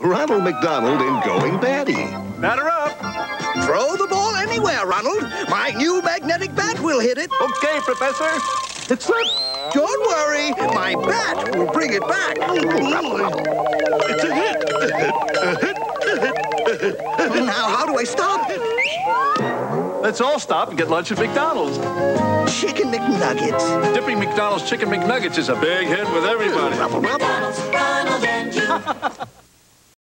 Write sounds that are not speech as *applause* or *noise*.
Ronald McDonald in Going Batty. Batter up. Throw the ball anywhere, Ronald. My new magnetic bat will hit it. Okay, Professor. It's slipped. Don't worry, my bat will bring it back. *laughs* It's a hit. A hit. now, how do I stop? it? Let's all stop and get lunch at McDonald's. Chicken McNuggets. Dipping McDonald's Chicken McNuggets is a big hit with everybody. *laughs* McDonald's, Ronald and you.